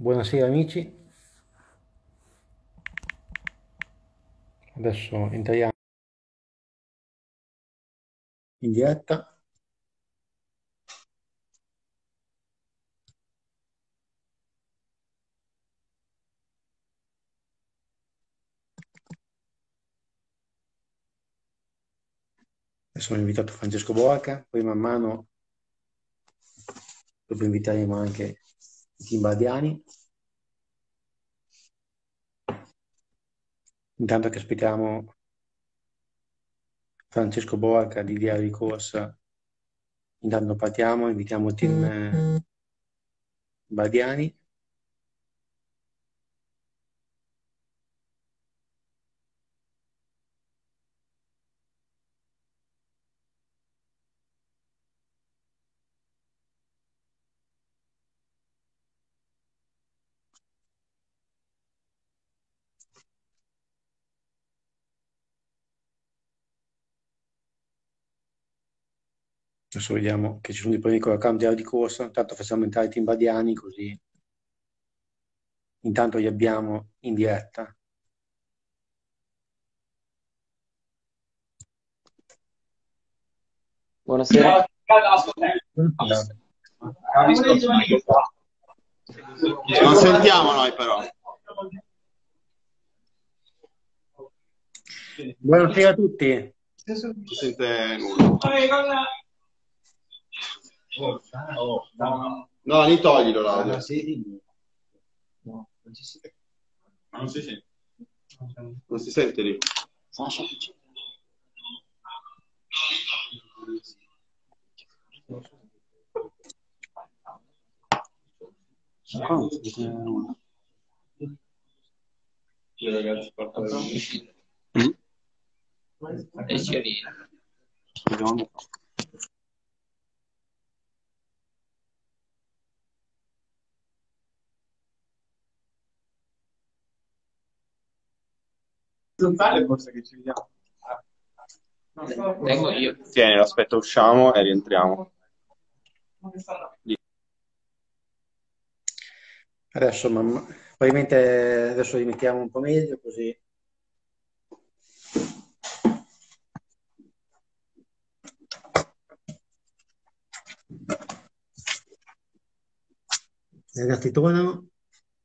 Buonasera amici, adesso entriamo in diretta. Adesso ho invitato Francesco Borca, poi man mano dopo inviteremo anche i timbardiani. Intanto che aspettiamo Francesco Borca di Diario di Corsa, intanto partiamo, invitiamo team eh, Adesso vediamo che ci sono dei problemi con l'account di corsa, intanto facciamo entrare i team badiani così intanto li abbiamo in diretta. Buonasera. Non sentiamo noi però. Buonasera a tutti. Non sente nulla. No, li toglilo l'audio. No, non si sente. Non si sente. Non si sente lì. I ragazzi portano E ci arriva. Non fare forse che ci vediamo. Vengo io. Tieni, aspetta, usciamo e rientriamo. Adesso mamma, probabilmente adesso li mettiamo un po' meglio così. Ragazzi tornano.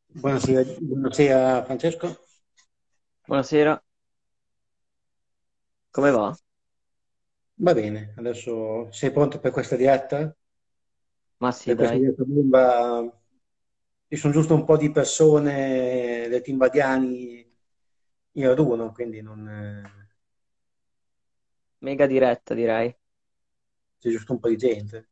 Buonasera, buonasera Francesco. Buonasera. Come va? Va bene, adesso sei pronto per questa diretta? Ma sì, Per questa dai. diretta bomba. Ci sono giusto un po' di persone dei team badiani in raduno, quindi non... eh, Mega diretta, direi. c'è giusto un po' di gente.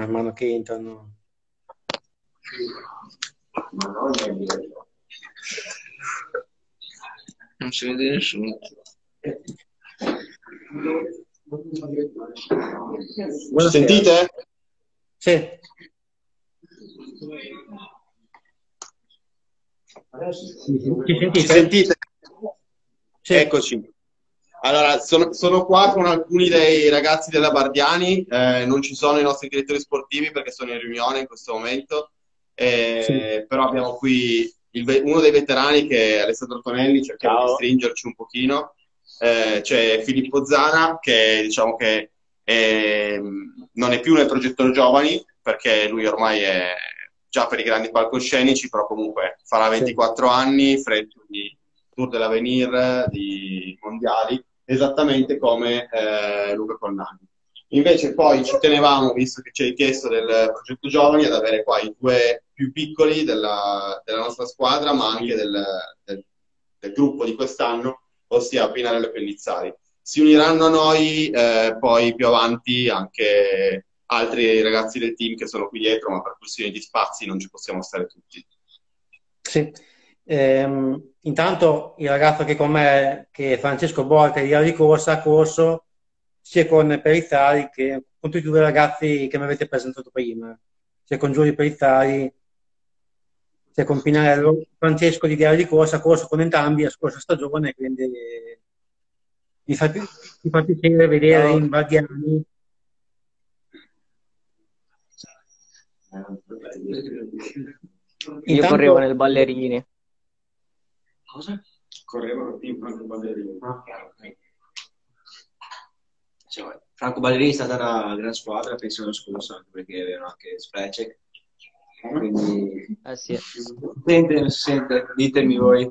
Man mano che entrano. Non si vede nessuno. Buonasera. Sentite? Sì. Ci sentite? Ci sentite? Sì. Eccoci. Allora, sono, sono qua con alcuni dei ragazzi della Bardiani, eh, non ci sono i nostri direttori sportivi perché sono in riunione in questo momento, eh, Sì. però abbiamo qui il uno dei veterani che è Alessandro Tonelli, cerchiamo Ciao. di stringerci un pochino, Eh, c'è Filippo Zana che diciamo che è- non è più nel progetto Giovani perché lui ormai è già per i grandi palcoscenici, però comunque farà 24 anni, freddo di Tour dell'Avenir, di mondiali, esattamente come eh, Luca Colnani. Invece poi ci tenevamo, visto che ci hai chiesto del progetto Giovani, ad avere qua i due più piccoli della, della nostra squadra, ma anche del, del- del gruppo di quest'anno, ossia Pinarello e Pellizzari. Si uniranno a noi eh, poi più avanti anche altri ragazzi del team che sono qui dietro, ma per questioni di spazi non ci possiamo stare tutti. Sì. Ehm, intanto il ragazzo che con me, che è Francesco Borca di Diario di Corsa, ha corso sia con Perizzari che con tutti i due ragazzi che mi avete presentato prima, sia con Giulio Perizzari, sia con Pinarello. Francesco di Diario di Corsa, ha corso con entrambi la scorsa stagione, quindi mi fa, mi fa piacere vedere Ciao. in Bardiani Io Intanto- correvo nel ballerini. Cosa? Correvo in Franco Ballerini. Cioè, Franco Ballerini è stata una gran squadra, penso l'anno scorso, anche perché avevano anche Sprecek. Quindi Eh sì. sente, ditemi voi.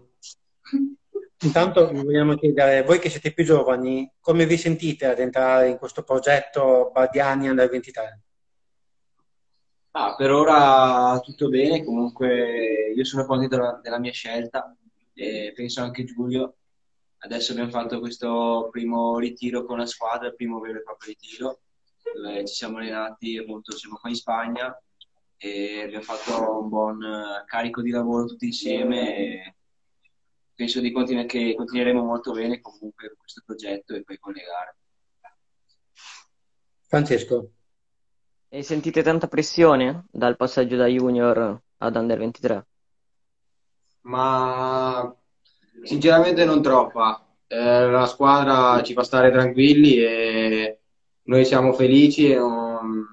Intanto vi vogliamo chiedere, voi che siete più giovani, come vi sentite ad entrare in questo progetto Bardiani Under 23? Ah, per ora tutto bene, comunque io sono contento della, della mia scelta e penso anche Giulio. Adesso abbiamo fatto questo primo ritiro con la squadra, il primo vero e proprio ritiro, dove ci siamo allenati, appunto siamo qua in Spagna e abbiamo fatto un buon eh, carico di lavoro tutti insieme e penso di continu- che continueremo molto bene comunque con questo progetto e poi con le gare. Francesco, E sentite tanta pressione dal passaggio da junior ad under 23? Ma sinceramente non troppa. Eh, la squadra ci fa stare tranquilli e noi siamo felici e non-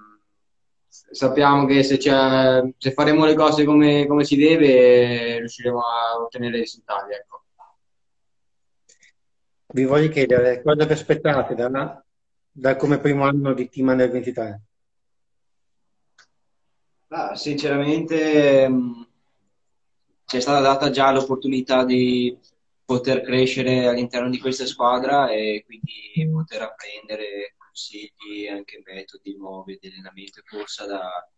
sappiamo che se, c'è- se faremo le cose come, come si deve riusciremo a ottenere risultati. Ecco. vi voglio chiedere cosa vi aspettate da, da come primo anno di Team Under 23? Ah, sinceramente, mh, ci è stata data già l'opportunità di poter crescere all'interno di questa squadra e quindi poter apprendere consigli, anche metodi nuovi di allenamento e corsa da-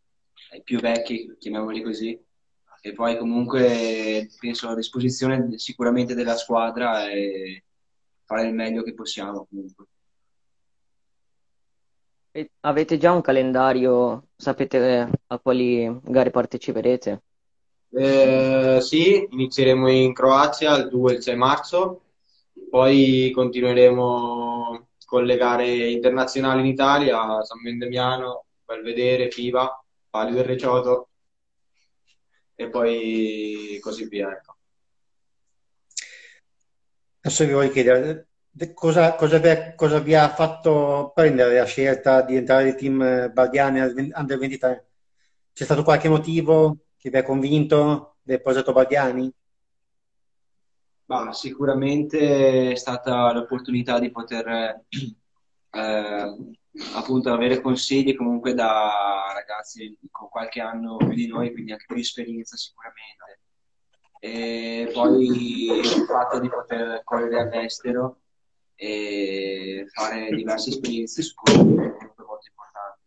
dai più vecchi, chiamiamoli così. E poi comunque penso a disposizione sicuramente della squadra e fare il meglio che possiamo comunque. E avete già un calendario? Sapete a quali gare parteciperete? Eh, sì, inizieremo in Croazia il 2 e il 6 marzo, poi continueremo con le gare internazionali in Italia, San Vendemiano, Belvedere, Piva, Palio del Recioto e poi così via. Ecco. Adesso vi voglio chiedere de- cosa, cosa vi, cosa vi ha fatto prendere la scelta di entrare nel team eh, Bardiani Under 23? C'è stato qualche motivo che vi ha convinto del progetto Bardiani? Ma sicuramente è stata l'opportunità di poter eh, appunto avere consigli comunque da ragazzi con qualche anno più di noi, quindi anche più esperienza sicuramente. E poi il fatto di poter correre all'estero e fare diverse esperienze su quello è comunque molto importante.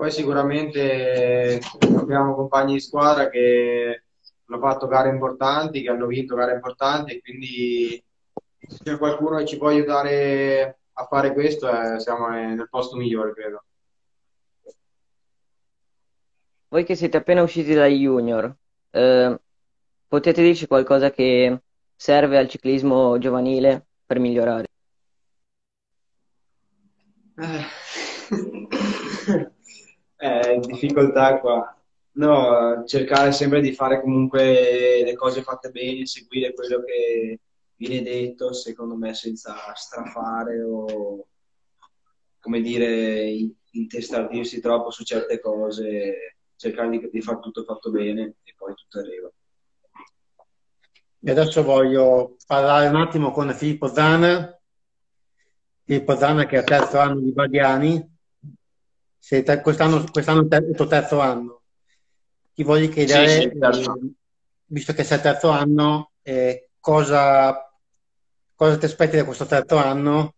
Poi sicuramente abbiamo compagni di squadra che hanno fatto gare importanti, che hanno vinto gare importanti e quindi se c'è qualcuno che ci può aiutare a fare questo, eh, siamo nel posto migliore, credo. Voi che siete appena usciti dai junior, eh, potete dirci qualcosa che serve al ciclismo giovanile per migliorare? Eh, difficoltà qua. No, cercare sempre di fare comunque le cose fatte bene, seguire quello che viene detto, secondo me senza strafare o, come dire, in- intestardirsi troppo su certe cose, cercare di, di fare tutto fatto bene e poi tutto arriva. E adesso voglio parlare un attimo con Filippo Zana, Filippo Zana che è al terzo anno di Bardiani, Se te- quest'anno, quest'anno è il tuo terzo anno. Ti voglio chiedere, Sì, sì, terzo. eh, visto che sei al terzo anno, eh, cosa, cosa ti aspetti da questo terzo anno,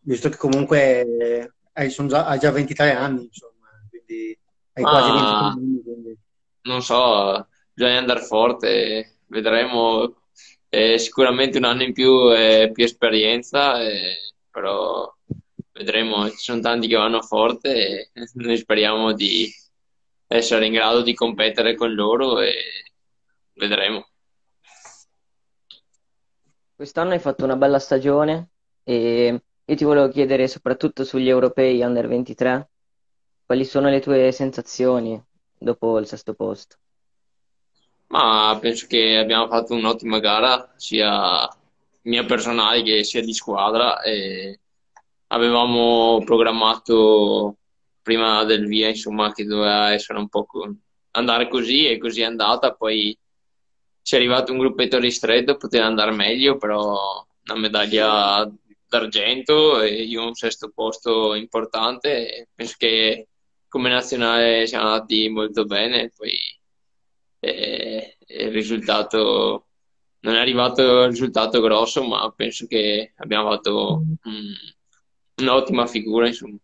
visto che comunque eh, hai, già, hai già 23 anni, insomma, quindi hai quasi Ah. 23 anni. quindi- non so, bisogna andare forte, vedremo. Eh, sicuramente un anno in più è più esperienza, eh, però vedremo. Ci sono tanti che vanno forte e noi speriamo di essere in grado di competere con loro e vedremo. Quest'anno hai fatto una bella stagione e io ti volevo chiedere soprattutto sugli europei under 23, quali sono le tue sensazioni dopo il sesto posto? Ma penso che abbiamo fatto un'ottima gara, sia mia personale che sia di squadra. E avevamo programmato prima del via, insomma, che doveva essere un po' andare così e così è andata. Poi ci è arrivato un gruppetto ristretto, poteva andare meglio, però una medaglia d'argento e io un sesto posto importante. Penso che come nazionale siamo andati molto bene, poi eh, il risultato non è arrivato il risultato grosso, ma penso che abbiamo fatto mm, un'ottima figura, insomma.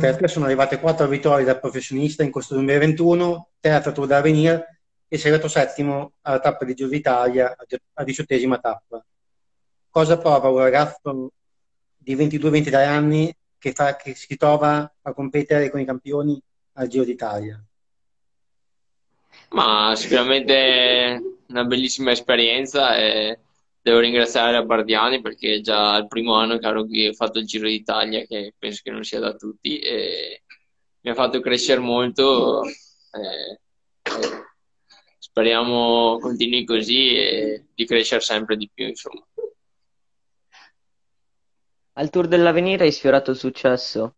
Per te sono arrivate quattro vittorie da professionista in questo 2021, terza Tour da venire e sei arrivato settimo alla tappa di Giro d'Italia, a diciottesima tappa. Cosa prova un ragazzo di 22-23 anni che, fa, che si trova a competere con i campioni al Giro d'Italia? Ma sicuramente una bellissima esperienza e devo ringraziare la Bardiani perché già il primo anno che ho fatto il Giro d'Italia che penso che non sia da tutti e mi ha fatto crescere molto e, e speriamo continui così e di crescere sempre di più insomma. Al Tour dell'Avenire hai sfiorato il successo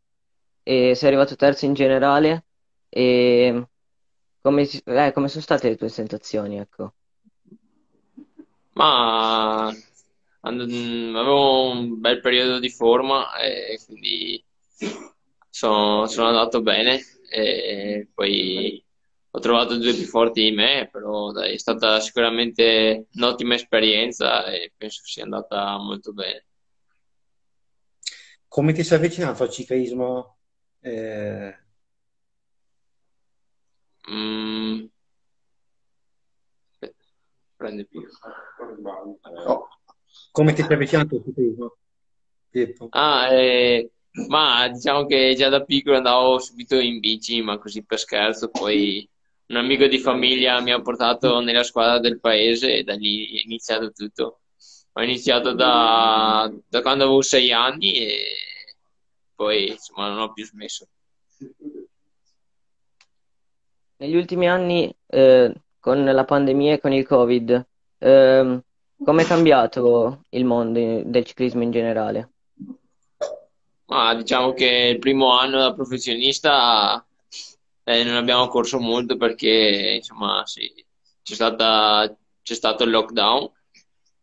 e sei arrivato terzo in generale e come, eh, come sono state le tue sensazioni, ecco? Ma and- avevo un bel periodo di forma e quindi sono, sono andato bene e poi ho trovato due più forti di me, però dai, è stata sicuramente un'ottima esperienza e penso sia andata molto bene. Come ti sei avvicinato al ciclismo? Eh, Mm. Prende più. oh, come ti sei avvicinato al ciclismo? Pippo? Ah, eh, ma diciamo che già da piccolo andavo subito in bici, ma così per scherzo. Poi un amico di famiglia mi ha portato nella squadra del paese e da lì è iniziato tutto. Ho iniziato da, da quando avevo sei anni e poi insomma non ho più smesso. Negli ultimi anni, eh, con la pandemia e con il Covid, eh, come è cambiato il mondo del ciclismo in generale? Ma diciamo che il primo anno da professionista eh, non abbiamo corso molto perché insomma sì, c'è, stata, c'è stato il lockdown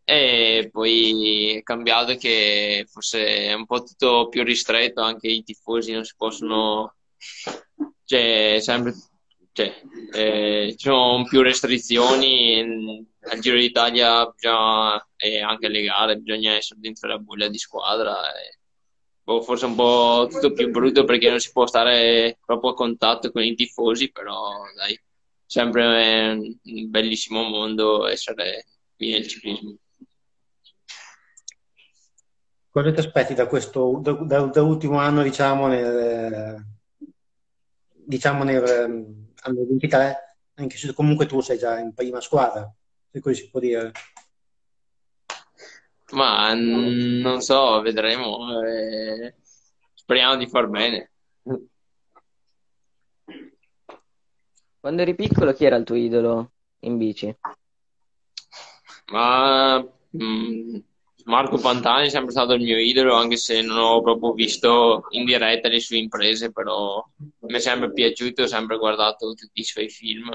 e poi è cambiato che forse è un po' tutto più ristretto, anche i tifosi non si possono, cioè sempre cioè, eh, ci sono più restrizioni al Giro d'Italia bisogna, e anche alle gare bisogna essere dentro la bolla di squadra e, boh, forse un po' tutto più brutto perché non si può stare proprio a contatto con i tifosi però dai sempre un bellissimo mondo essere qui nel ciclismo. Cosa ti aspetti da questo da, da, da ultimo anno diciamo nel diciamo nel hanno 23, anche se comunque tu sei già in prima squadra, se così si può dire. Ma n- non so, vedremo. Eh, speriamo di far bene. Quando eri piccolo, chi era il tuo idolo in bici? Ma mh, mm, Marco Pantani è sempre stato il mio idolo, anche se non ho proprio visto in diretta le sue imprese, però mi è sempre piaciuto, ho sempre guardato tutti i suoi film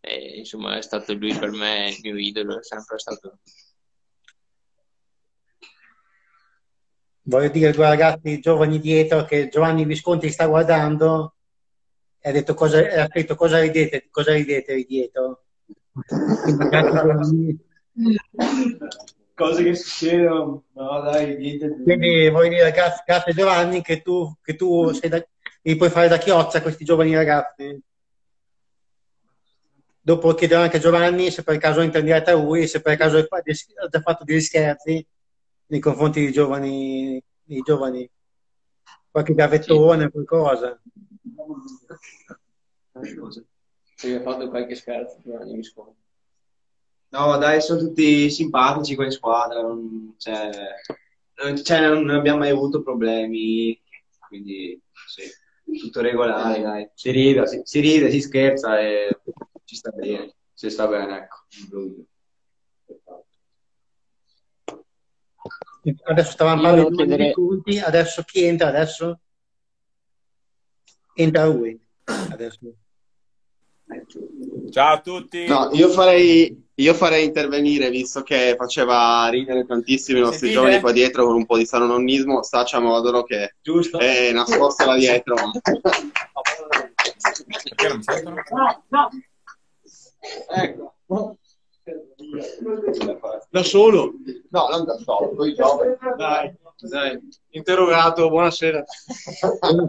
e, e insomma è stato lui per me il mio idolo, è sempre stato. Voglio dire ai due ragazzi giovani dietro che Giovanni Visconti sta guardando e ha detto cosa, ha scritto cosa ridete, cosa ridete dietro. cose che succedono, no dai, niente. Quindi voglio dire, grazie, grazie Giovanni, che tu, che tu sei da, li puoi fare da chiozza a questi giovani ragazzi. Dopo chiederò anche a Giovanni se per caso entra in diretta lui, se per caso ha già fatto degli scherzi nei confronti dei giovani, dei giovani. qualche gavettone, sì. qualcosa. Sì, ha fatto qualche scherzo, Giovanni, mi scuola. No, dai, sono tutti simpatici qua in squadra, non, cioè, non, cioè, non abbiamo mai avuto problemi, quindi sì, tutto regolare, dai. Si ride, si, si ride, si scherza e ci sta bene, ci sta bene, ecco. Adesso stavamo parlando chiedere- di conti, adesso chi entra adesso? Entra lui. Adesso. Ciao a tutti. No, io farei, io farei intervenire, visto che faceva ridere tantissimo i nostri Sentite? giovani qua dietro con un po' di sanononnismo, Sacia Modolo che Giusto? è nascosto là dietro. Mi sentono? Ecco. Da solo? No, non da solo, con i giovani. Dai, dai. Interrogato, buonasera. Tocca a me.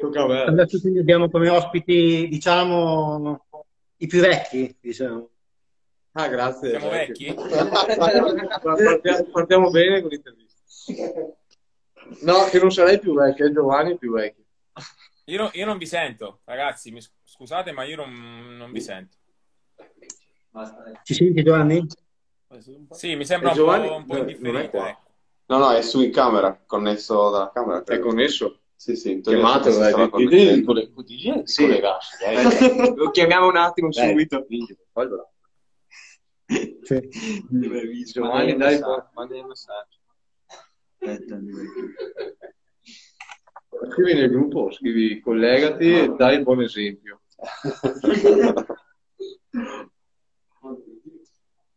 Adesso quindi abbiamo come ospiti, diciamo, i più vecchi, diciamo. Ah, grazie. Siamo vecchi? Partiamo, partiamo bene con l'intervista. No, che non sarei più vecchio, è Giovanni più vecchio. Io, non- io non vi sento, ragazzi, mi sc- scusate, ma io non, non vi sento. Ci senti Giovanni? Sì, mi sembra un Giovanni po', un po' è qua. ecco. No, no, è su in camera, connesso dalla camera. È credo. connesso? Sì, sì, Chiamatelo, dai, stava di- di- connettendo. di- di- di collegarsi, dai. Lo chiamiamo un attimo Dai, subito. poi bravo. Sì. Giovanni, dai, manda il messaggio. Scrivi nel gruppo, scrivi collegati e dai il buon esempio.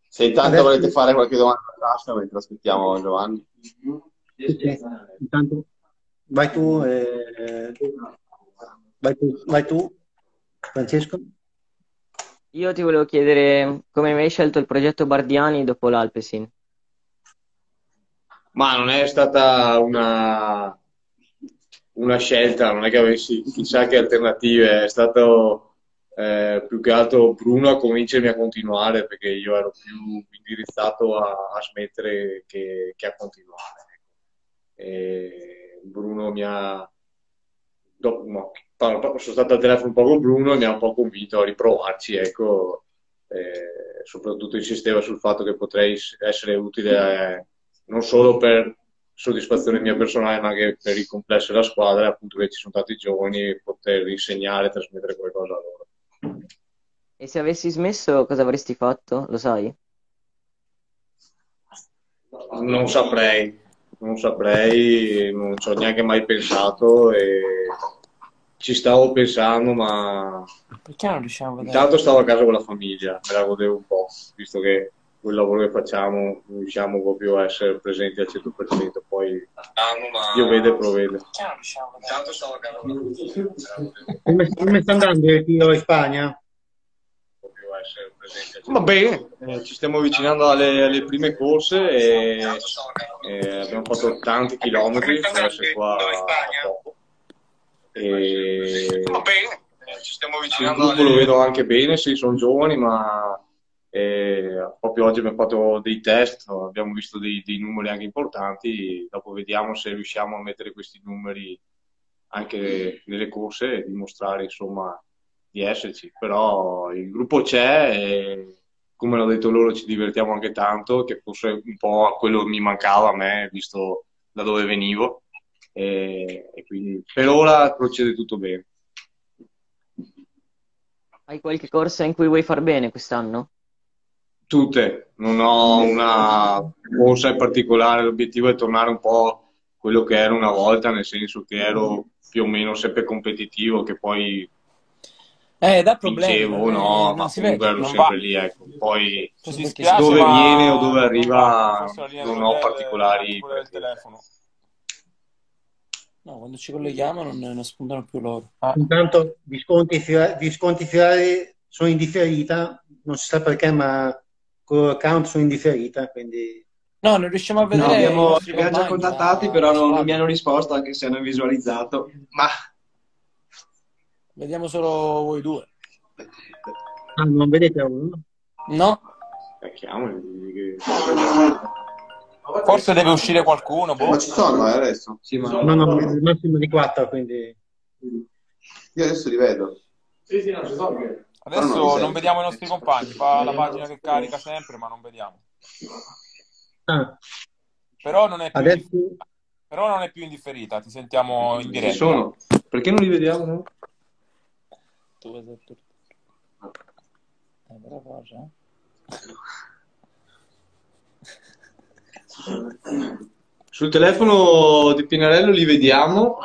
Se intanto Adesso- volete fare qualche domanda a Sasha mentre aspettiamo Giovanni. Intanto vai tu, eh, vai tu, vai tu, Francesco. Io ti volevo chiedere come hai scelto il progetto Bardiani dopo l'Alpesin. Ma non è stata una, una scelta, non è che avessi chissà che alternative, è stato eh, più che altro Bruno a convincermi a continuare perché io ero più indirizzato a, a smettere che, che a continuare. E Bruno mi ha, dopo, no, sono stato al telefono un po' con Bruno e mi ha un po' convinto a riprovarci, ecco, eh, soprattutto insisteva sul fatto che potrei essere utile eh, non solo per soddisfazione mia personale, ma anche per il complesso della squadra, appunto che ci sono tanti giovani e poter insegnare e trasmettere qualcosa a loro. E se avessi smesso, cosa avresti fatto? Lo sai? Non saprei, non saprei, non ci ho neanche mai pensato e ci stavo pensando, ma Perché non riusciamo a vedere? intanto stavo a casa con la famiglia, me la godevo un po', visto che quel lavoro che facciamo non riusciamo proprio a essere presenti al 100%, poi Dio vede e provvede. Intanto stavo a casa con la famiglia, me la godevo Come, come sta andando il tiro in Spagna? proprio a essere 100%. Va bene, eh, ci stiamo avvicinando alle, alle prime corse e eh, abbiamo fatto tanti chilometri essere qua a poco. E ci stiamo il gruppo lo vedo anche bene, sì, sono giovani, ma eh, proprio oggi abbiamo fatto dei test, abbiamo visto dei, dei numeri anche importanti, dopo vediamo se riusciamo a mettere questi numeri anche nelle corse e dimostrare insomma di esserci, però il gruppo c'è e come l'ho detto loro ci divertiamo anche tanto, che forse un po' quello mi mancava a me, visto da dove venivo, e, e quindi per ora procede tutto bene. Hai qualche corsa in cui vuoi far bene quest'anno? Tutte, non ho una corsa in particolare, l'obiettivo è tornare un po' quello che era una volta, nel senso che ero più o meno sempre competitivo, che poi Eh, dà problemi. perché no, non ma si comunque vede. ero sempre lì, ecco. Poi Ci Perché dispiace, dove viene o dove arriva non ho particolari del telefono. No, quando ci colleghiamo non, non spuntano più loro. Ah, Intanto Fira- Visconti Ferrari sono in differita, non si sa perché, ma con l'account sono in differita, quindi No, non riusciamo a No, vedere. i abbiamo, li abbiamo già contattati, ma- però non, non mi hanno risposto, anche se hanno visualizzato. Ma Vediamo solo voi due. ah, non vedete uno? No? Che- Forse deve uscire qualcuno, boh. Ma ci sono eh, adesso? Sì, ma No, no, il massimo di 4, quindi Io adesso li vedo. Sì, sì, no, ci so che... Però Adesso non li non vediamo i nostri compagni, fa la pagina che carica sempre, ma non vediamo. Ah, Però non è più, adesso però non è più indifferita, ti sentiamo in Ci diretta. sono. Perché non li vediamo? Tu vedi tutto. Eh, però cosa? Sul telefono di Pinarello li vediamo.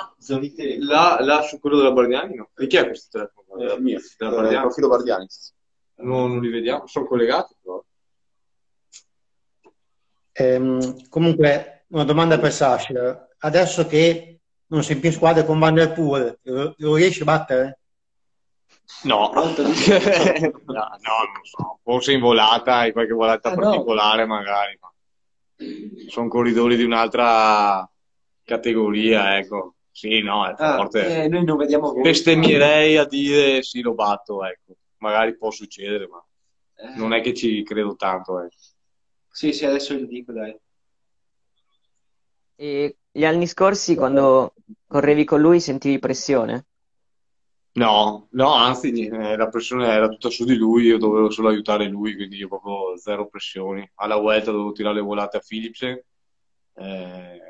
Là, là su quello della Bardiani no. E chi è questo telefono? Eh, mio. Della Eh, Bardiani. profilo Bardiani. No, non li vediamo. Sono collegati però. Ehm, comunque, una domanda per Sasha. Adesso che non sei più in squadra con Van der Poel, lo, lo riesci a battere? No. no, no, non so. Forse in volata, in qualche volata Ah, no. particolare magari. ma Sono corridori di un'altra categoria, ecco. Sì, no, è Ah, forte. eh, noi non vediamo voi. Bestemmierei a dire sì, lo batto, ecco. Magari può succedere, ma Eh, non è che ci credo tanto, ecco. Sì, sì, adesso li dico, dai. E gli anni scorsi, quando correvi con lui, sentivi pressione? No, no, anzi, eh, la pressione era tutta su di lui, io dovevo solo aiutare lui, quindi io proprio zero pressioni. Alla Vuelta dovevo tirare le volate a Philipsen. Eh,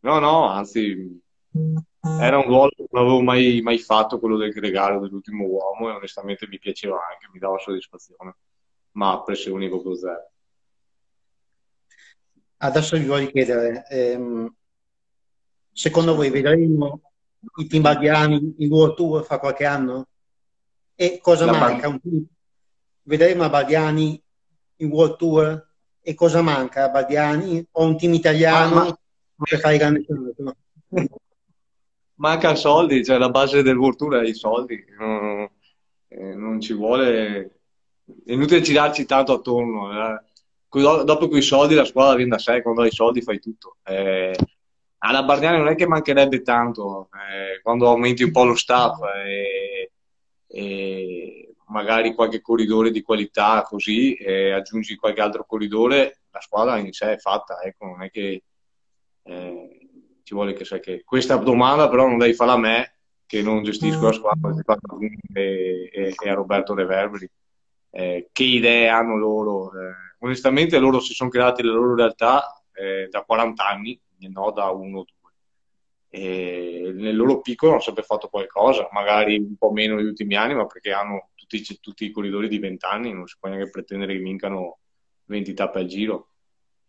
no, no, anzi, era un ruolo che non avevo mai, mai fatto, quello del gregario, dell'ultimo uomo, e onestamente mi piaceva anche, mi dava soddisfazione, ma pressioni proprio zero. Adesso vi voglio chiedere, ehm, secondo voi vedremo i team Bardiani in World Tour fra qualche anno? E cosa La manca? Vedremo a Bardiani in World Tour? E cosa manca a Bardiani? O un team italiano Ma- ma- per fare grande salto? Mancano soldi, cioè la base del World Tour è i soldi, non, eh, non ci vuole, è inutile girarci tanto attorno. eh. Dopo quei soldi la squadra viene da sé, quando hai i soldi fai tutto. Eh, alla Bardiani non è che mancherebbe tanto, eh, quando aumenti un po' lo staff eh, e magari qualche corridore di qualità così, e aggiungi qualche altro corridore, la squadra in sé è fatta, ecco, non è che eh, ci vuole che sai che questa domanda però non devi farla a me che non gestisco la squadra devi farla a Bruno e, e- e a Roberto Reverberi Eh, che idee hanno loro? Eh, onestamente loro si sono creati le loro realtà eh, da 40 anni no da uno o due e nel loro piccolo hanno sempre fatto qualcosa magari un po' meno negli ultimi anni ma perché hanno tutti, tutti i corridori di 20 anni non si può neanche pretendere che vincano 20 tappe al giro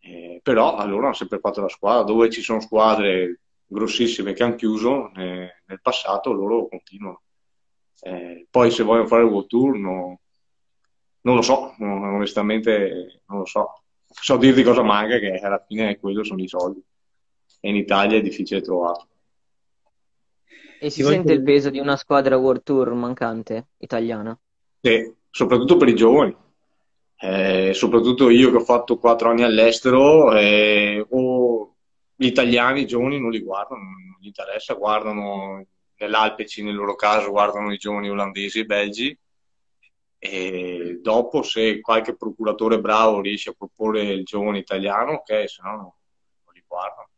eh, però allora hanno sempre fatto la squadra, dove ci sono squadre grossissime che hanno chiuso eh, nel passato, loro continuano. Eh, poi se vogliono fare il World Tour, no- non lo so, onestamente non lo so. So dirti cosa manca, che alla fine quello sono i soldi. E in Italia è difficile trovarlo. E si voglio sente il chiedere- peso di una squadra World Tour mancante, italiana? Sì, soprattutto per i giovani. Eh, soprattutto io che ho fatto quattro anni all'estero, eh, o gli italiani i giovani non li guardano, non gli interessa, guardano nell'Alpeci, nel loro caso, guardano i giovani olandesi e belgi. E dopo, se qualche procuratore bravo riesce a proporre il giovane italiano, ok, se no non, non li guardano.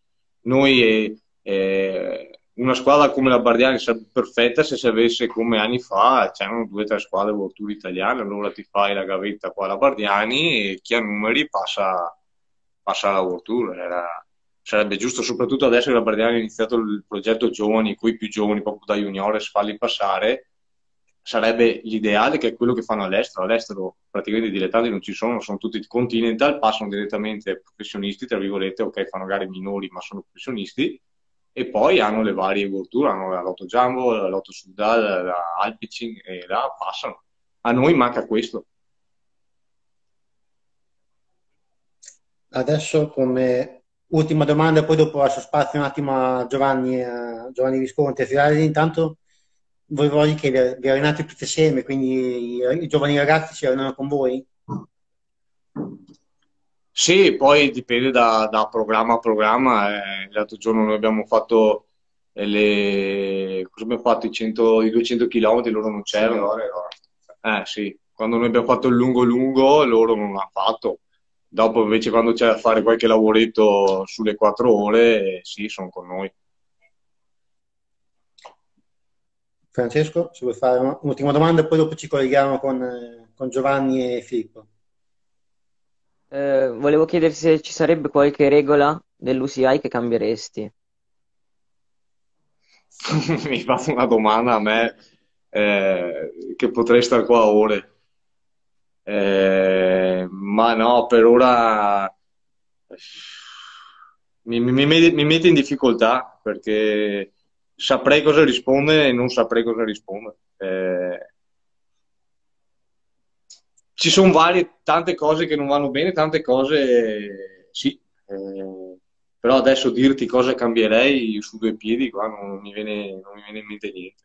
Noi, eh, eh, una squadra come la Bardiani sarebbe perfetta se si avesse come anni fa, c'erano due o tre squadre Tour italiane, allora ti fai la gavetta qua alla Bardiani e chi ha numeri passa, passa alla Tour. Era- sarebbe giusto, soprattutto adesso che la Bardiani ha iniziato il progetto giovani, coi più giovani, proprio da juniores, farli passare, sarebbe l'ideale che è quello che fanno all'estero. All'estero praticamente i dilettanti non ci sono, sono tutti continental, passano direttamente professionisti, tra virgolette, ok, fanno gare minori ma sono professionisti e poi hanno le varie Tour, hanno la Lotto Jumbo, la Lotto Sudal, la Alpecin e là passano. A noi manca questo. Adesso come ultima domanda, poi dopo lascio spazio un attimo a Giovanni, a Giovanni Visconti a tirare. Intanto voi voglio chiedere, vi allenate tutti assieme, quindi i, i giovani ragazzi si allenano con voi? Sì, poi dipende da, da programma a programma. eh, l'altro giorno noi abbiamo fatto eh, le, abbiamo fatto? I, 100 i 200 km, loro non c'erano. Eh sì, quando noi abbiamo fatto il lungo lungo, loro non l'hanno fatto. Dopo invece quando c'è da fare qualche lavoretto sulle quattro ore, eh, sì, sono con noi. Francesco, se vuoi fare un'ultima domanda, poi dopo ci colleghiamo con, eh, con Giovanni e Filippo. Eh, volevo chiedere se ci sarebbe qualche regola dell'UCI che cambieresti. Mi fate una domanda a me eh, che potrei stare qua ore. Eh, ma no, per ora mi, mi- mi mette in difficoltà perché saprei cosa rispondere e non saprei cosa rispondere. Eh, ci sono varie, tante cose che non vanno bene, tante cose sì, Eh, però adesso dirti cosa cambierei su due piedi qua non mi viene, non mi viene in mente niente.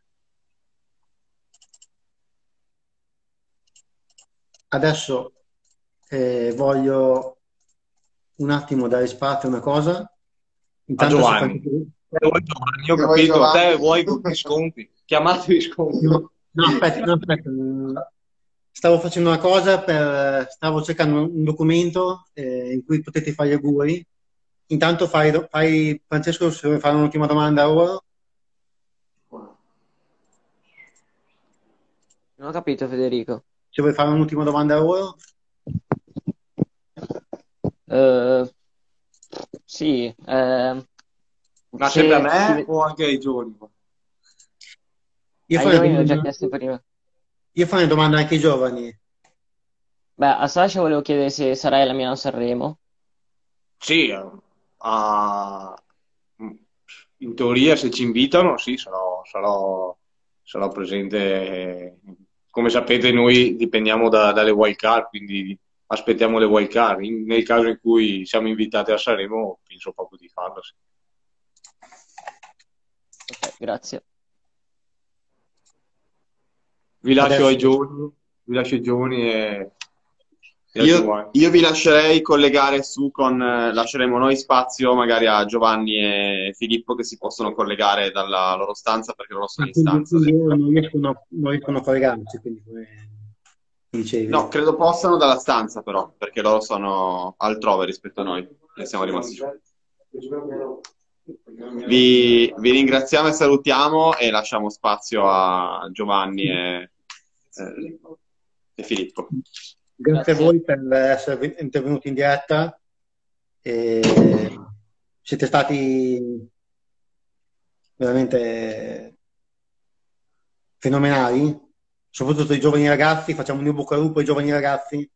Adesso eh, voglio un attimo dare spazio a una cosa. A Intanto se Giovanni. Vuoi Giovanni, ho Che vuoi capito, Giovanni? te vuoi tutti i sconti, chiamatevi sconti. No, no, aspetta, no, aspetta. Stavo facendo una cosa per, stavo cercando un documento eh, in cui potete fare gli auguri. Intanto fai, fai Francesco, se vuoi fare un'ultima domanda a ora. Non ho capito, Federico. Se vuoi fare un'ultima domanda a ora. Eh, sì, eh, Ma se- sempre a me se- o anche ai giovani? Io ai farei giovani domanda- chiesto prima. io farei una domanda anche ai giovani. Beh, a Sasha volevo chiedere se sarai alla Milano Sanremo. Sì, eh, a- in teoria se ci invitano, sì, sarò, sarò, sarò presente. Come sapete noi dipendiamo da- dalle wild card, quindi aspettiamo le wild card. In- nel caso in cui siamo invitati a Sanremo, penso proprio di farlo. sì. Grazie. Vi lascio Adesso- ai giovani, vi lascio ai giovani e, e Io, io vi lascerei collegare su con, eh, lasceremo noi spazio magari a Giovanni e Filippo che si possono collegare dalla loro stanza perché loro sono in stanza. loro non riescono, non riescono a collegarsi, quindi come dicevi. No, credo possano dalla stanza però, perché loro sono altrove rispetto a noi e siamo rimasti giù. Vi, vi ringraziamo e salutiamo e lasciamo spazio a Giovanni e, eh, e Filippo. Grazie a Grazie. voi per essere intervenuti in diretta. E siete stati veramente fenomenali, soprattutto i giovani ragazzi. Facciamo un in bocca al lupo ai giovani ragazzi.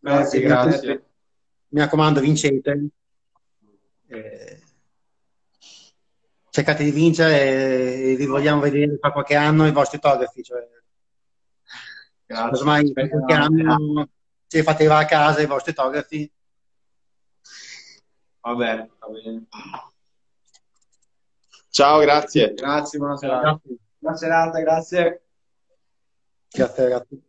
Grazie, E mi grazie. Mi raccomando, vincete. Eh, cercate di vincere e vi vogliamo vedere tra qualche anno i vostri autografi. Cioè, Grazie. ormai tra qualche anno se fate a casa i vostri autografi. Vabbè, va bene. Ciao, grazie. Grazie, buona serata. Grazie. Buona serata, grazie. Grazie ragazzi.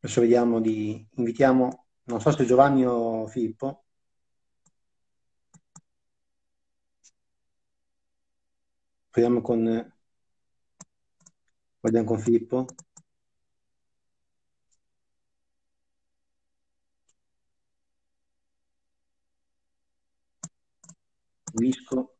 Adesso vediamo di invitiamo, non so se Giovanni o Filippo. Proviamo con, guardiamo con Filippo. Visco.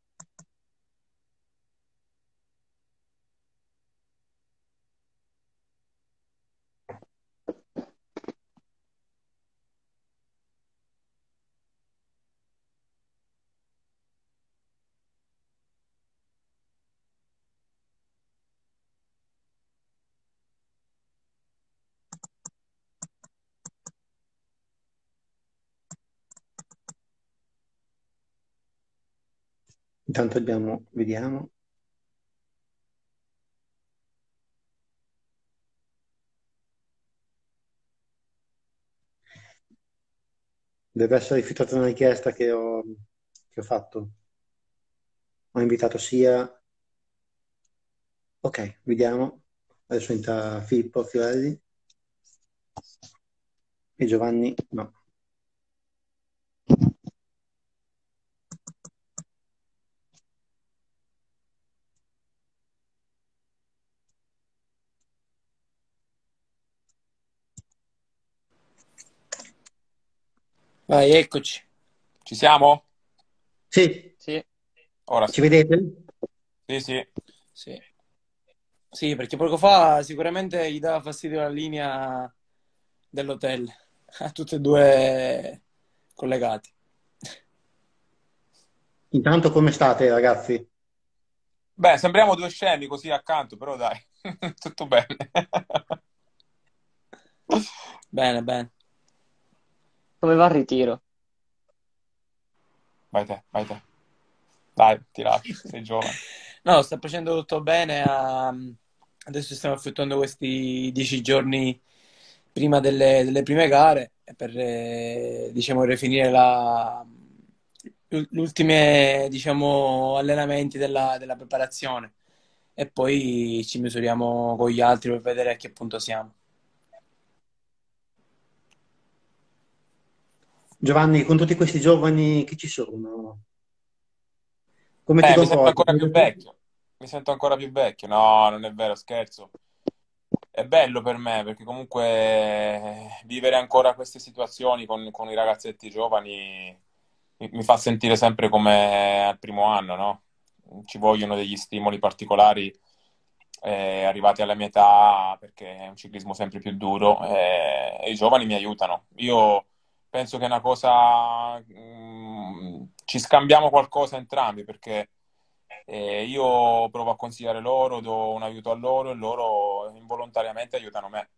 Intanto abbiamo, vediamo. Deve essere rifiutata una richiesta che ho, che ho fatto. Ho invitato sia... Ok, vediamo. Adesso entra Filippo Fiorelli e Giovanni no. Vai, eccoci. Ci siamo? Sì, Sì, Ora ci sì. vedete? Sì, sì. Sì. Sì, perché poco fa sicuramente gli dava fastidio la linea dell'hotel a tutti e due collegati. Intanto come state, ragazzi? Beh, sembriamo due scemi così accanto, però dai, tutto bene. Bene, bene. Come va il ritiro? Vai te, vai te. Dai, ti lascio, sei giovane. No, sta facendo tutto bene. Adesso stiamo effettuando questi dieci giorni prima delle, delle prime gare per, eh, diciamo, rifinire la, gli ultimi, diciamo, allenamenti della, della preparazione e poi ci misuriamo con gli altri per vedere a che punto siamo. Giovanni, con tutti questi giovani che ci sono, come ti Eh, mi sento comporti? ancora più vecchio. Mi sento ancora più vecchio. No, non è vero, scherzo. È bello per me perché comunque eh, vivere ancora queste situazioni con, con i ragazzetti giovani mi, mi fa sentire sempre come al primo anno, no? Ci vogliono degli stimoli particolari eh, arrivati alla mia età perché è un ciclismo sempre più duro eh, e i giovani mi aiutano. Io penso che è una cosa, mm, ci scambiamo qualcosa entrambi perché eh, io provo a consigliare loro, do un aiuto a loro e loro involontariamente aiutano me.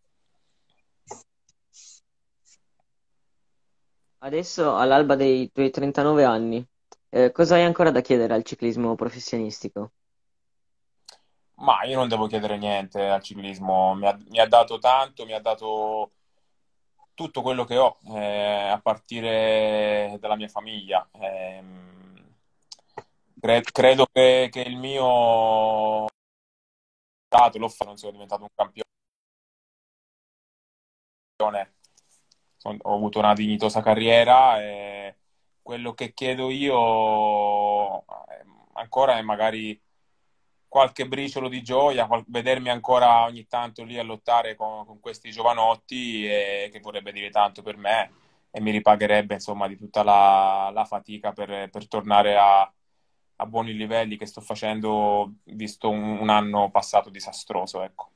Adesso, all'alba dei tuoi 39 anni, eh, cosa hai ancora da chiedere al ciclismo professionistico? Ma io non devo chiedere niente al ciclismo, mi ha, mi ha dato tanto, mi ha dato tutto quello che ho, eh, a partire dalla mia famiglia. Ehm, cre- credo che, che il mio stato, l'ho fatto, non sono diventato un campione, Son- ho avuto una dignitosa carriera e quello che chiedo io eh, ancora è magari qualche briciolo di gioia, qual- vedermi ancora ogni tanto lì a lottare con, con questi giovanotti e che vorrebbe dire tanto per me e mi ripagherebbe insomma di tutta la, la fatica per, per tornare a, a buoni livelli che sto facendo visto un, un anno passato disastroso, ecco.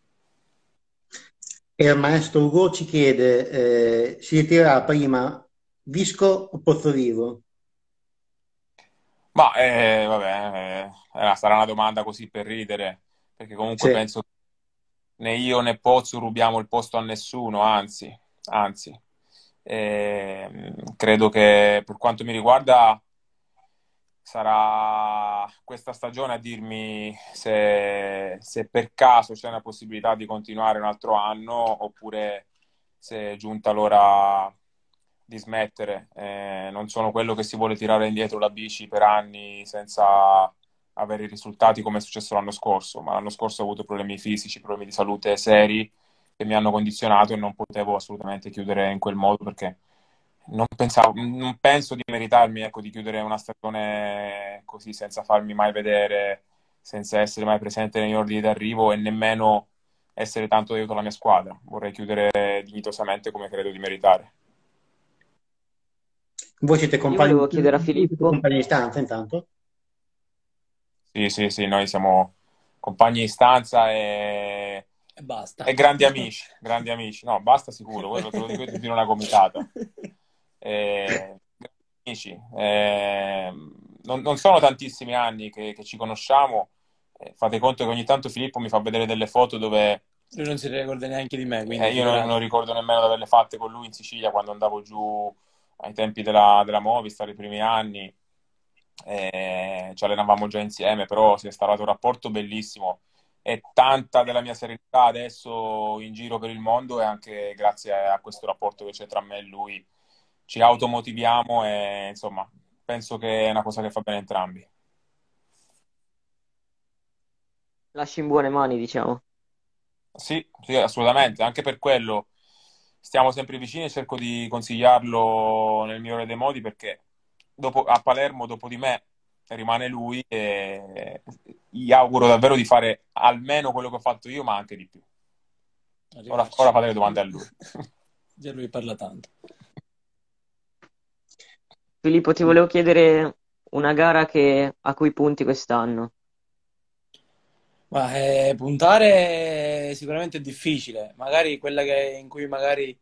E maestro Ugo ci chiede, eh, si ritirerà prima Visco o Pozzolivo? Ma eh, vabbè, eh, eh, sarà una domanda così per ridere, perché comunque Sì. penso che né io né Pozzo rubiamo il posto a nessuno, anzi, anzi, Ehm, credo che per quanto mi riguarda sarà questa stagione a dirmi se, se per caso c'è una possibilità di continuare un altro anno oppure se è giunta l'ora di smettere. Eh, non sono quello che si vuole tirare indietro la bici per anni senza avere risultati come è successo l'anno scorso, ma l'anno scorso ho avuto problemi fisici, problemi di salute seri che mi hanno condizionato e non potevo assolutamente chiudere in quel modo perché non pensavo, non penso di meritarmi, ecco, di chiudere una stagione così senza farmi mai vedere, senza essere mai presente negli ordini d'arrivo e nemmeno essere tanto d'aiuto alla mia squadra. Vorrei chiudere dignitosamente come credo di meritare. Voi siete Io compagni, volevo chiedere a Filippo, compagni di stanza intanto? Sì, sì, sì, noi siamo compagni di stanza e, E basta. e grandi amici, grandi amici. No, basta sicuro, quello te lo dico di una comitata. Eh, amici, eh, non, non sono tantissimi anni che, che ci conosciamo. Eh, fate conto che ogni tanto Filippo mi fa vedere delle foto dove Lui non si ricorda neanche di me, quindi eh, io non, non ricordo nemmeno di averle fatte con lui in Sicilia quando andavo giù ai tempi della, della Movistar, i primi anni. Eh, ci allenavamo già insieme, però si è instaurato un rapporto bellissimo e tanta della mia serenità adesso in giro per il mondo è anche grazie a questo rapporto che c'è tra me e lui. Ci automotiviamo e insomma, penso che è una cosa che fa bene a entrambi. lasci in buone mani, diciamo. Sì, sì, assolutamente, anche per quello stiamo sempre vicini e cerco di consigliarlo nel migliore dei modi perché dopo, a Palermo, dopo di me, rimane lui e gli auguro davvero di fare almeno quello che ho fatto io, ma anche di più. Ora, ora fate le domande a lui. Già lui parla tanto. Filippo, ti volevo chiedere una gara che, a cui punti quest'anno. Ma eh, puntare sicuramente è difficile, magari quella che- in cui magari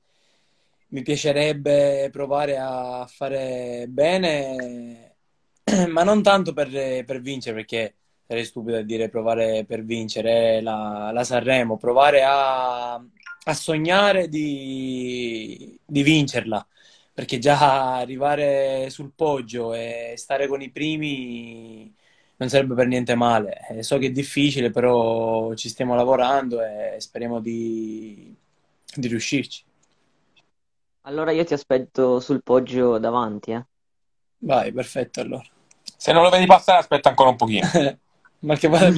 mi piacerebbe provare a fare bene, ma non tanto per, per vincere, perché sarei stupido a dire provare per vincere la, la Sanremo, provare a, a sognare di, di vincerla, perché già arrivare sul poggio e stare con i primi non sarebbe per niente male. Eh, so che è difficile, però ci stiamo lavorando e speriamo di, di riuscirci. Allora io ti aspetto sul poggio davanti, eh. Vai, perfetto allora. Se non lo vedi passare, aspetta ancora un pochino. Ma che vada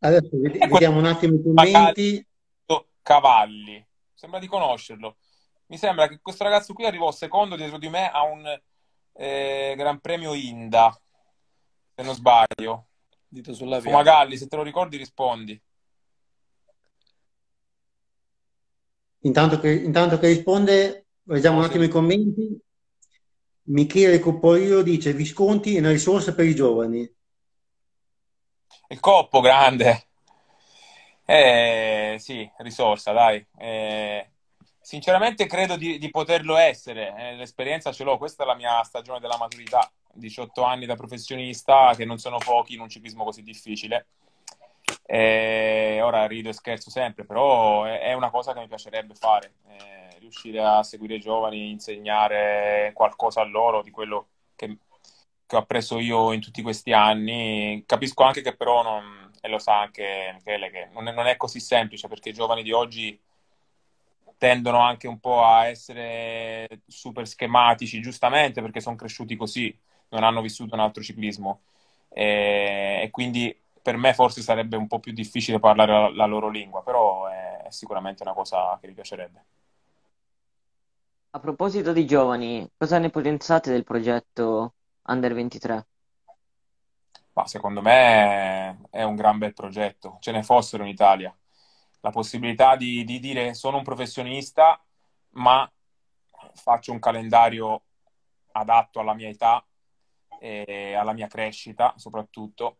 Adesso ved- vediamo un attimo i commenti. Cavalli. Sembra di conoscerlo. Mi sembra che questo ragazzo qui arrivò secondo dietro di me a un eh, Gran Premio Inda, se non sbaglio. Dito sulla. Fumagalli, se te lo ricordi rispondi. Intanto che, intanto che risponde, vediamo un attimo i commenti. Michele Copporio dice Visconti è una risorsa per i giovani. Il Coppo, grande. Eh, sì, risorsa, dai. Eh, sinceramente credo di, di poterlo essere. Eh, l'esperienza ce l'ho. Questa è la mia stagione della maturità. 18 anni da professionista, che non sono pochi in un ciclismo così difficile. Eh, ora rido e scherzo sempre, però è, è una cosa che mi piacerebbe fare. Eh, riuscire a seguire i giovani, insegnare qualcosa a loro di quello che, che ho appreso io in tutti questi anni. Capisco anche che però non, e lo sa anche Michele, che non è, non è così semplice perché i giovani di oggi tendono anche un po' a essere super schematici, giustamente perché sono cresciuti così, non hanno vissuto un altro ciclismo. E, e quindi per me forse sarebbe un po' più difficile parlare la, la loro lingua, però è, è sicuramente una cosa che mi piacerebbe. A proposito di giovani, cosa ne pensate del progetto Under 23? Ma secondo me è un gran bel progetto, ce ne fossero in Italia. La possibilità di, di dire sono un professionista, ma faccio un calendario adatto alla mia età e alla mia crescita, soprattutto.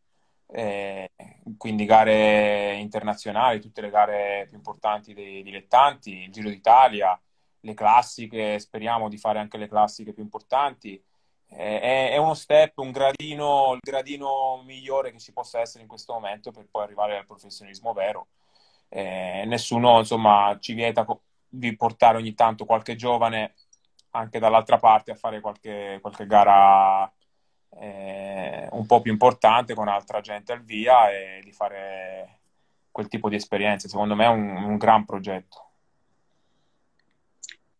E quindi gare internazionali, tutte le gare più importanti dei dilettanti, il Giro d'Italia, le classiche, speriamo di fare anche le classiche più importanti. È, è uno step, un gradino, il gradino migliore che ci possa essere in questo momento per poi arrivare al professionismo vero. Eh, nessuno, insomma, ci vieta co- di portare ogni tanto qualche giovane anche dall'altra parte a fare qualche, qualche gara eh, un po' più importante con altra gente al via e di fare quel tipo di esperienze. Secondo me è un, un gran progetto.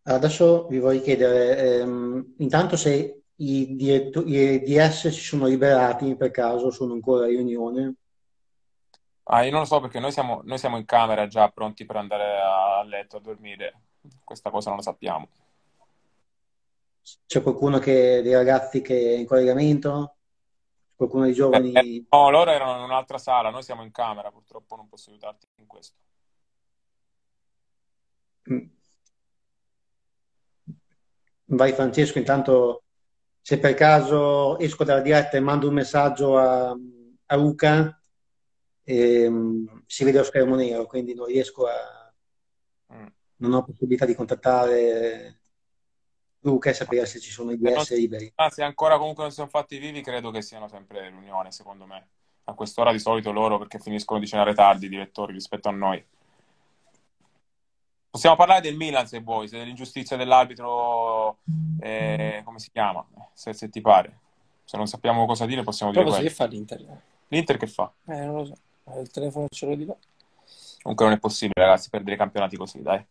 Adesso vi voglio chiedere, ehm, intanto se i, diretto- i DS si sono liberati per caso, sono ancora a riunione. Ah, io non lo so perché noi siamo, noi siamo in camera già pronti per andare a letto a dormire. Questa cosa non lo sappiamo. C'è qualcuno che, dei ragazzi che è in collegamento? Qualcuno dei Eh, giovani? no, loro erano in un'altra sala, noi siamo in camera, purtroppo non posso aiutarti in questo. Mm. Vai Francesco, intanto se per caso esco dalla diretta e mando un messaggio a, a Luca, ehm, si vede lo schermo nero, quindi non riesco a, Mm. non ho possibilità di contattare Luca e sapere se ci sono i Se non, DS liberi. ah, se ancora comunque non si sono fatti vivi, credo che siano sempre riunione, secondo me. A quest'ora di solito loro perché finiscono di cenare tardi i direttori rispetto a noi. Possiamo parlare del Milan se vuoi, se dell'ingiustizia dell'arbitro, eh, come si chiama? Se, se ti pare. Se non sappiamo cosa dire, possiamo dire Proprio se quello. che fa l'Inter? L'Inter che fa? Eh, non lo so. Eh, Il telefono ce l'ho di là. Comunque non è possibile, ragazzi, perdere i campionati così, dai.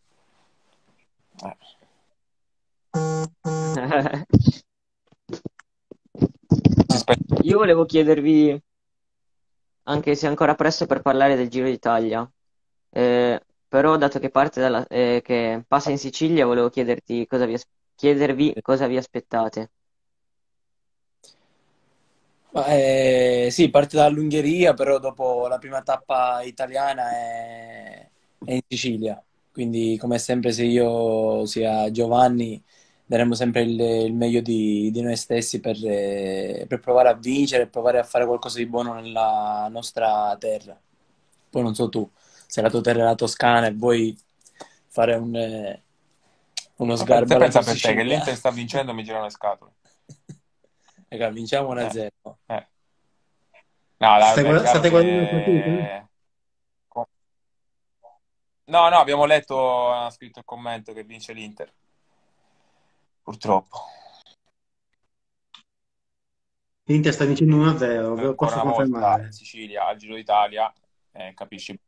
Eh. Io volevo chiedervi, anche se è ancora presto per parlare del Giro d'Italia, eh, però dato che parte dalla, eh, che passa in Sicilia, volevo chiederti cosa vi, chiedervi cosa vi aspettate. Eh, sì, parte dall'Ungheria, però dopo la prima tappa italiana è, è in Sicilia. Quindi, come sempre, se io sia Giovanni daremo sempre il, il meglio di, di noi stessi per, eh, per provare a vincere, provare a fare qualcosa di buono nella nostra terra. Poi non so tu, se la tua terra è la Toscana e vuoi fare un, eh, uno sgarbo alla pensa per te che l'Inter sta vincendo mi girano le scatole. Raga, vinciamo Eh, 1-0. eh. No, dai, Stai, vabbè, è guarda- state guardando il partito? che... No, no, abbiamo letto, ha scritto il commento che vince l'Inter. Purtroppo. L'Inter sta vincendo 1-0, ve lo posso confermare. in Sicilia, al Giro d'Italia, eh, capisci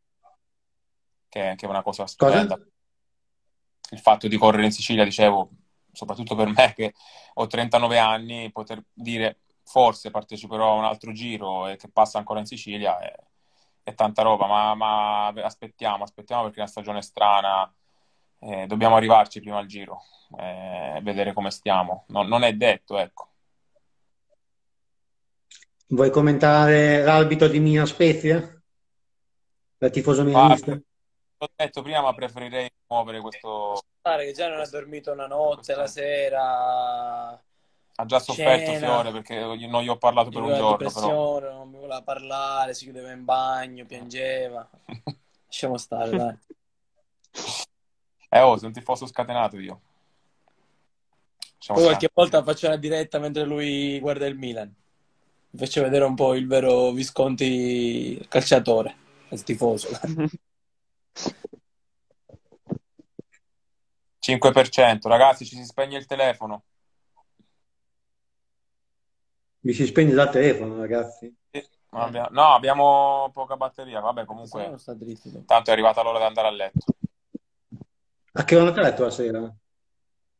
che, che è una cosa Cosa? stupenda. Il fatto di correre in Sicilia, dicevo, soprattutto per me che ho 39 anni, poter dire forse parteciperò a un altro giro e che passa ancora in Sicilia è, è tanta roba, ma, ma aspettiamo, aspettiamo perché la stagione è strana, eh, dobbiamo arrivarci prima al giro, eh, vedere come stiamo. Non, non è detto, ecco. Vuoi commentare l'arbitro di Milan Spezia? Da tifoso milanista? L'ho detto prima, ma preferirei muovere questo, Pare che già non ha dormito una notte, la sera, Ha già sofferto cena, Fiore perché non gli ho parlato per un giorno, però. non mi voleva parlare, si chiudeva in bagno, piangeva. Lasciamo stare, dai. Eh, oh, sono un tifoso scatenato io. Poi qualche volta faccio una diretta mentre lui guarda il Milan. Vi faccio vedere un po' il vero Visconti calciatore, il tifoso. 5%, ragazzi, ci si spegne il telefono. Mi si spegne dal telefono, ragazzi. Sì, abbiamo- No, abbiamo poca batteria. Vabbè, comunque, dritto. tanto è arrivata l'ora di andare a letto. A che ora andate a letto la sera?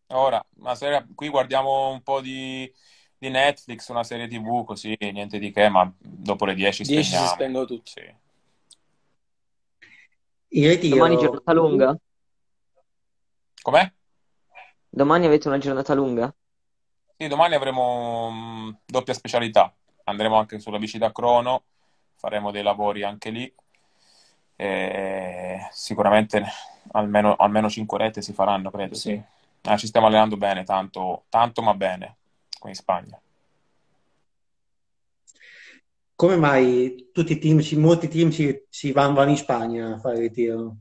Ora, una sera, qui guardiamo un po' di, di Netflix, una serie TV, così, niente di che, ma dopo le 10 10 si spengono tutti. Sì. In ritiro. Domani giornata lunga? Com'è? Domani avete una giornata lunga? Sì, domani avremo mm, doppia specialità. Andremo anche sulla bici da crono, faremo dei lavori anche lì. E sicuramente almeno, almeno 5 rette si faranno, credo, sì. Sì. Ah, ci stiamo allenando bene, tanto, tanto ma bene, qui in Spagna. Come mai tutti i team, molti team si, si vanno, vanno in Spagna a fare il ritiro?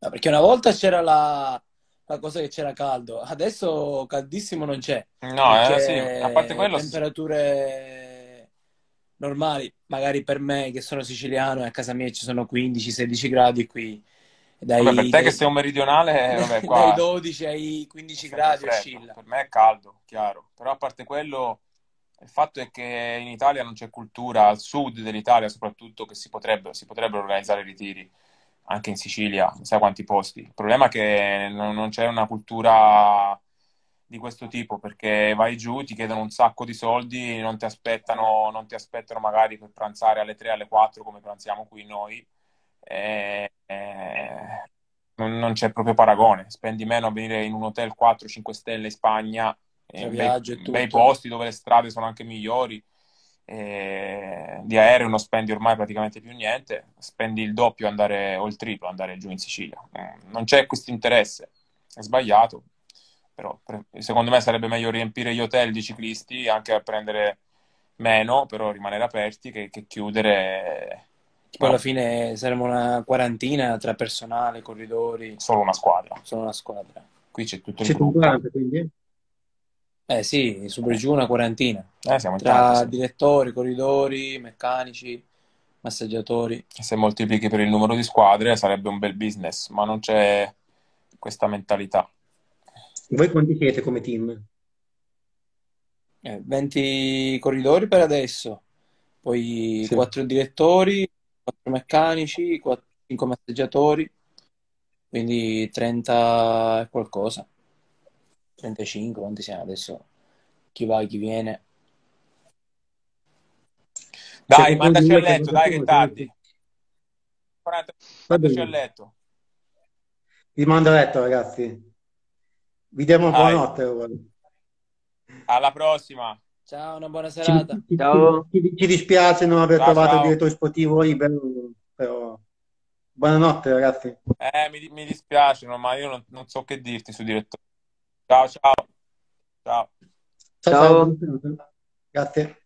No, perché una volta c'era la, la cosa che c'era caldo, adesso caldissimo non c'è, No, eh, sì, a parte quello, temperature normali, magari per me che sono siciliano e a casa mia ci sono 15-16 gradi qui, Vabbè, per dai, te che dai- sei un meridionale, vabbè, dai qua 12 ai 15 sempre gradi freddo. oscilla. Per me è caldo, chiaro. Però a parte quello, il fatto è che in Italia non c'è cultura, al sud dell'Italia soprattutto, che si potrebbe, si potrebbero organizzare ritiri, anche in Sicilia, non sai quanti posti. Il problema è che non, non c'è una cultura di questo tipo, perché vai giù, ti chiedono un sacco di soldi, non ti aspettano, non ti aspettano magari per pranzare alle 3, alle 4 come pranziamo qui noi. E- e non, non c'è proprio paragone. Spendi meno a venire in un hotel 4-5 stelle in Spagna, C'è in bei, viaggio e in bei tutto. posti dove le strade sono anche migliori. e di aereo non spendi ormai praticamente più niente, spendi il doppio andare, o il triplo andare giù in Sicilia. Mm, Non c'è questo interesse, è sbagliato, però per- secondo me sarebbe meglio riempire gli hotel di ciclisti anche a prendere meno, però rimanere aperti, che, che chiudere Poi alla no, fine saremo una quarantina tra personale, corridori, solo una squadra. sono una squadra. Qui c'è tutto il in gruppo. 40 quindi? Eh sì, su per giù una quarantina, Eh, siamo in tra tanti, sì. direttori, corridori, meccanici, massaggiatori. Se moltiplichi per il numero di squadre sarebbe un bel business, ma non c'è questa mentalità. Voi quanti siete come team? Eh, 20 corridori per adesso, poi Sì. 4 direttori, 4 meccanici, 5 massaggiatori, quindi 30 e qualcosa. 35, quanti siamo adesso? Chi va, chi viene. Dai, mandaci a letto, dai che è tardi. 40 Va mandaci a letto. Vi mando a letto, ragazzi. Vi diamo una Dai, buonanotte alla prossima. Ciao, una buona serata. ci- Ciao. ci- ci dispiace non aver Ciao, trovato il direttore sportivo libero, però buonanotte, ragazzi. Eh, mi, mi dispiace, no, ma io non, non so che dirti su direttore. Ciao, ciao. Ciao. ciao. ciao. Grazie.